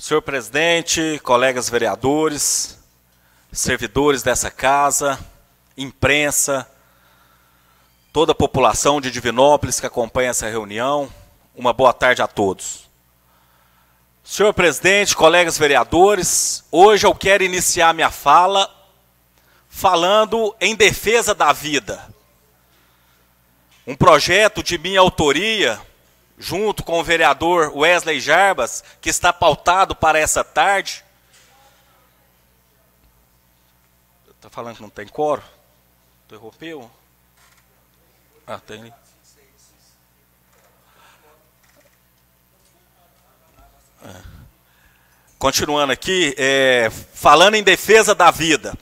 Senhor presidente, colegas vereadores, servidores dessa casa, imprensa, toda a população de Divinópolis que acompanha essa reunião, uma boa tarde a todos. Senhor presidente, colegas vereadores, hoje eu quero iniciar minha fala falando em defesa da vida. Um projeto de minha autoria, junto com o vereador Wesley Jarbas, que está pautado para essa tarde. Está falando que não tem coro? Interrompeu? Ah, tem. É. Continuando aqui, é, falando em defesa da vida.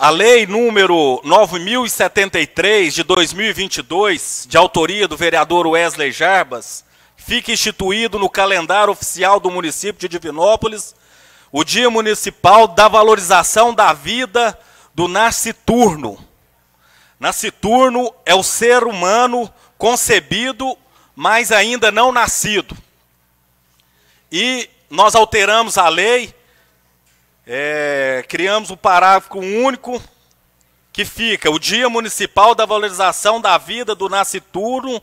A lei número 9073 de 2022, de autoria do vereador Wesley Jarbas, fica instituído no calendário oficial do município de Divinópolis o Dia Municipal da Valorização da Vida do Nasciturno. Nasciturno é o ser humano concebido, mas ainda não nascido. E nós alteramos a lei é, criamos um parágrafo único que fica: o Dia Municipal da Valorização da Vida do Nascituro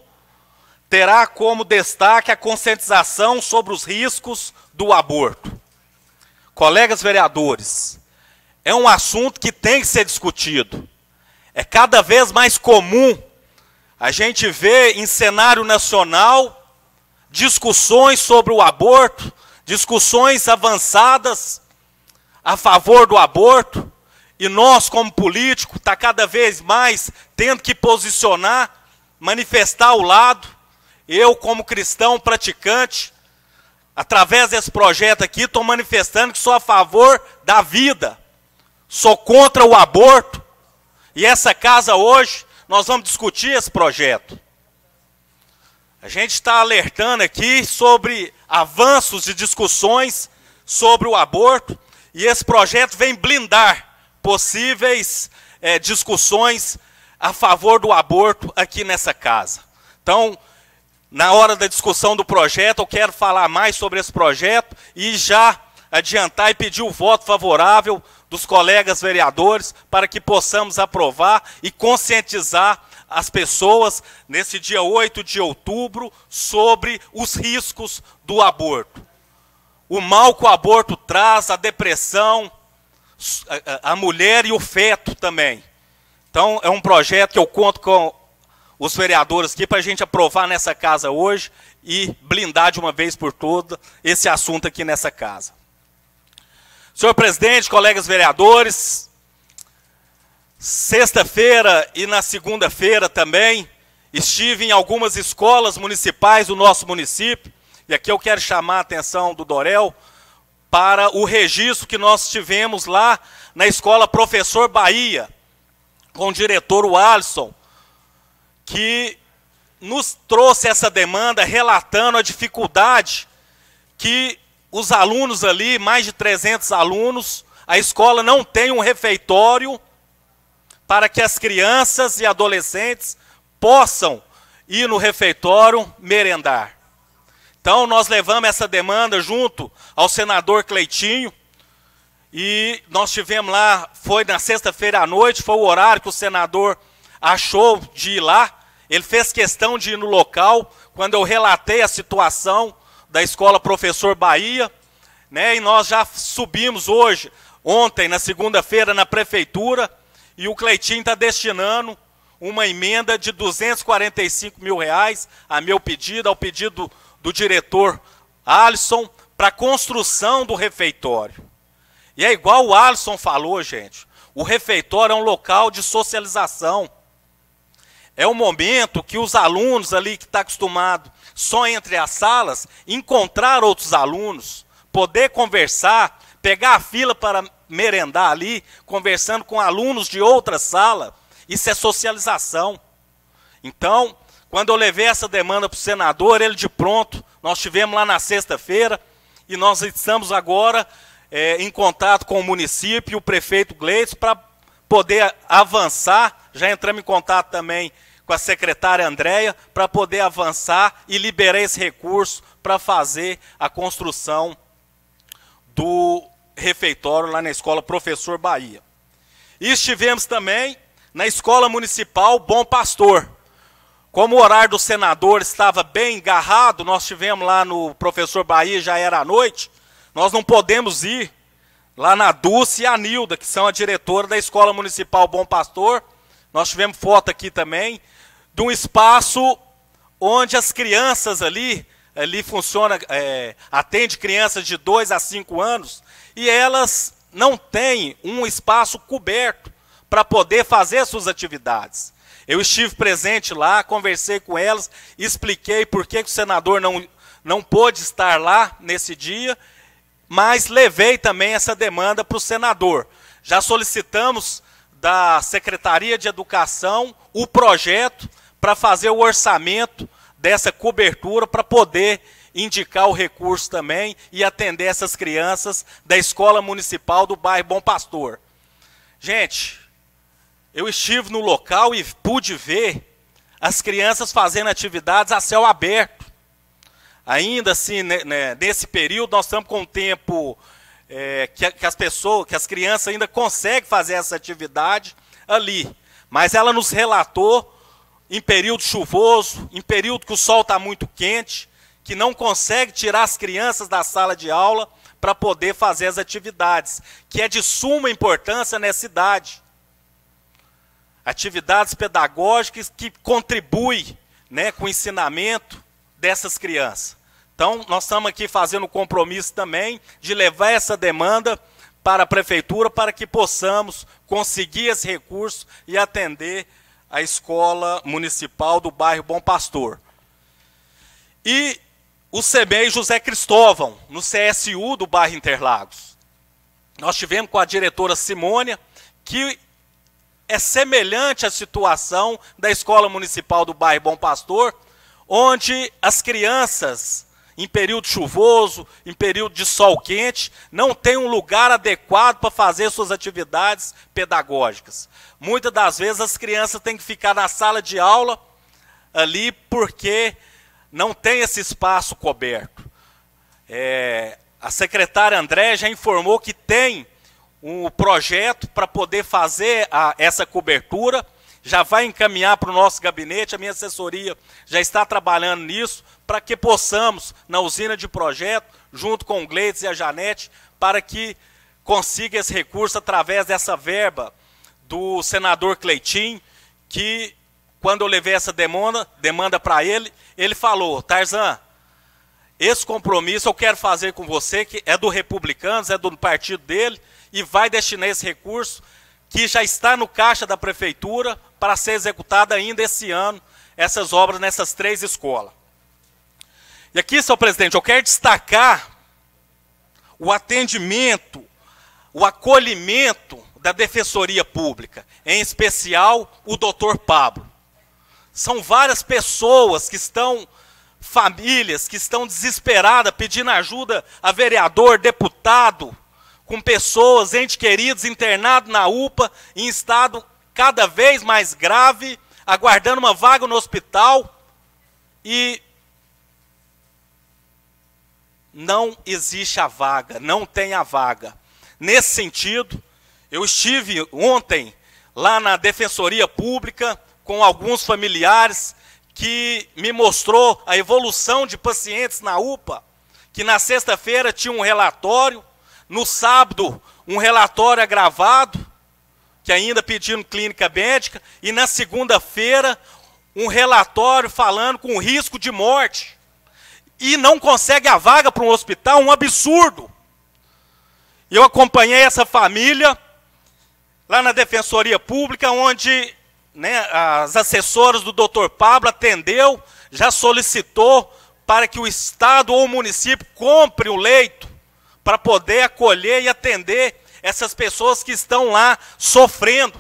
terá como destaque a conscientização sobre os riscos do aborto. Colegas vereadores, é um assunto que tem que ser discutido. É cada vez mais comum a gente ver em cenário nacional discussões sobre o aborto, discussões avançadas a favor do aborto, e nós, como político, está cada vez mais tendo que posicionar, manifestar o lado. Eu, como cristão praticante, através desse projeto aqui, estou manifestando que sou a favor da vida, sou contra o aborto. E essa casa hoje, nós vamos discutir esse projeto. A gente está alertando aqui sobre avanços de discussões sobre o aborto, e esse projeto vem blindar possíveis é, discussões a favor do aborto aqui nessa casa. Então, na hora da discussão do projeto, eu quero falar mais sobre esse projeto e já adiantar e pedir o voto favorável dos colegas vereadores para que possamos aprovar e conscientizar as pessoas nesse dia 8 de outubro sobre os riscos do aborto o mal que o aborto traz, a depressão, a mulher e o feto também. Então, é um projeto que eu conto com os vereadores aqui para a gente aprovar nessa casa hoje e blindar de uma vez por todas esse assunto aqui nessa casa. Senhor presidente, colegas vereadores, sexta-feira e na segunda-feira também estive em algumas escolas municipais do nosso município e aqui eu quero chamar a atenção do Dorel para o registro que nós tivemos lá na escola Professor Bahia, com o diretor o Alisson, que nos trouxe essa demanda relatando a dificuldade que os alunos ali, mais de 300 alunos, a escola não tem um refeitório para que as crianças e adolescentes possam ir no refeitório merendar. Então nós levamos essa demanda junto ao senador Cleitinho e nós tivemos lá, foi na sexta-feira à noite, foi o horário que o senador achou de ir lá. Ele fez questão de ir no local quando eu relatei a situação da escola Professor Bahia, né? E nós já subimos hoje, ontem, na segunda-feira, na prefeitura, e o Cleitinho está destinando uma emenda de 245 mil reais a meu pedido, ao pedido do diretor Alisson para a construção do refeitório. E é igual o Alisson falou, gente. O refeitório é um local de socialização. É o momento que os alunos ali que estão tá acostumados só entre as salas, encontrar outros alunos, poder conversar, pegar a fila para merendar ali, conversando com alunos de outra sala. Isso é socialização. Então, quando eu levei essa demanda para o senador, ele de pronto, nós tivemos lá na sexta-feira e nós estamos agora é, em contato com o município e o prefeito Gleice para poder avançar. Já entramos em contato também com a secretária Andréia para poder avançar e liberar esse recurso para fazer a construção do refeitório lá na escola Professor Bahia. E estivemos também na escola municipal Bom Pastor. Como o horário do senador estava bem engarrado, nós estivemos lá no Professor Bahia, já era à noite, nós não podemos ir lá na Dulce e a Nilda, que são a diretora da Escola Municipal Bom Pastor. Nós tivemos foto aqui também de um espaço onde as crianças ali, ali funciona, é, atende crianças de 2 a 5 anos, e elas não têm um espaço coberto para poder fazer suas atividades. Eu estive presente lá, conversei com elas, expliquei por que, o senador não, não pôde estar lá nesse dia, mas levei também essa demanda para o senador. Já solicitamos da Secretaria de Educação o projeto para fazer o orçamento dessa cobertura para poder indicar o recurso também e atender essas crianças da Escola Municipal do bairro Bom Pastor. Gente, eu estive no local e pude ver as crianças fazendo atividades a céu aberto. Ainda assim, né, né, nesse período, nós estamos com um tempo é, que, que, as pessoas, que as crianças ainda conseguem fazer essa atividade ali. Mas ela nos relatou em período chuvoso, em período que o sol está muito quente, que não consegue tirar as crianças da sala de aula para poder fazer as atividades, que é de suma importância nessa idade. Atividades pedagógicas que contribuem né, com o ensinamento dessas crianças. Então, nós estamos aqui fazendo o compromisso também de levar essa demanda para a prefeitura para que possamos conseguir esse recurso e atender a escola municipal do bairro Bom Pastor. E o CBEI José Cristóvão, no CSU do bairro Interlagos. Nós tivemos com a diretora Simônia, que é semelhante à situação da escola municipal do bairro Bom Pastor, onde as crianças, em período chuvoso, em período de sol quente, não têm um lugar adequado para fazer suas atividades pedagógicas. Muitas das vezes as crianças têm que ficar na sala de aula ali porque não tem esse espaço coberto. É, a secretária André já informou que tem um projeto para poder fazer a, essa cobertura, já vai encaminhar para o nosso gabinete, a minha assessoria já está trabalhando nisso, para que possamos, na usina de projeto, junto com o Gleides e a Janete, para que consiga esse recurso através dessa verba do senador Cleitinho, que quando eu levei essa demanda, demanda para ele, ele falou, Tarzan, esse compromisso eu quero fazer com você, que é do Republicanos, é do partido dele, e vai destinar esse recurso, que já está no caixa da prefeitura, para ser executado ainda esse ano, essas obras nessas três escolas. E aqui, senhor presidente, eu quero destacar o atendimento, o acolhimento da Defensoria Pública, em especial o doutor Pablo. São várias pessoas que estão, famílias que estão desesperadas, pedindo ajuda a vereador, deputado, com pessoas, entes queridos, internados na UPA, em estado cada vez mais grave, aguardando uma vaga no hospital e não existe a vaga, não tem a vaga. Nesse sentido, eu estive ontem lá na Defensoria Pública com alguns familiares que me mostrou a evolução de pacientes na UPA, que na sexta-feira tinha um relatório, no sábado um relatório agravado, que ainda pedindo clínica médica, e na segunda-feira um relatório falando com risco de morte. E não consegue a vaga para um hospital, um absurdo. Eu acompanhei essa família lá na Defensoria Pública, onde né, as assessoras do doutor Pablo atendeu, já solicitou para que o Estado ou o município compre o leito para poder acolher e atender essas pessoas que estão lá sofrendo,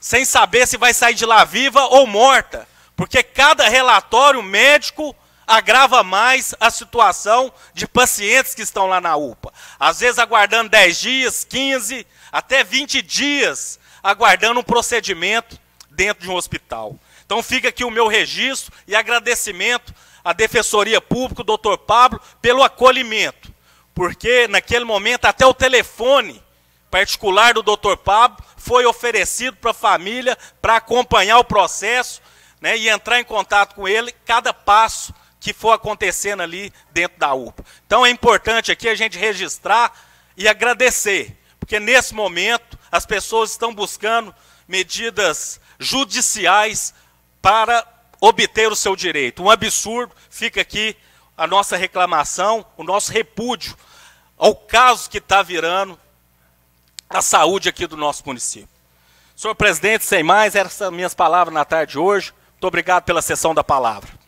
sem saber se vai sair de lá viva ou morta, porque cada relatório médico agrava mais a situação de pacientes que estão lá na UPA. Às vezes aguardando 10 dias, 15, até 20 dias aguardando um procedimento dentro de um hospital. Então fica aqui o meu registro e agradecimento à Defensoria Pública, o doutor Pablo, pelo acolhimento. Porque naquele momento até o telefone particular do doutor Pablo foi oferecido para a família para acompanhar o processo né, e entrar em contato com ele cada passo que for acontecendo ali dentro da UPA. Então é importante aqui a gente registrar e agradecer, porque nesse momento as pessoas estão buscando medidas judiciais para obter o seu direito. Um absurdo, fica aqui a nossa reclamação, o nosso repúdio ao caso que está virando a saúde aqui do nosso município. Senhor presidente, sem mais, essas são minhas palavras na tarde de hoje. Muito obrigado pela sessão da palavra.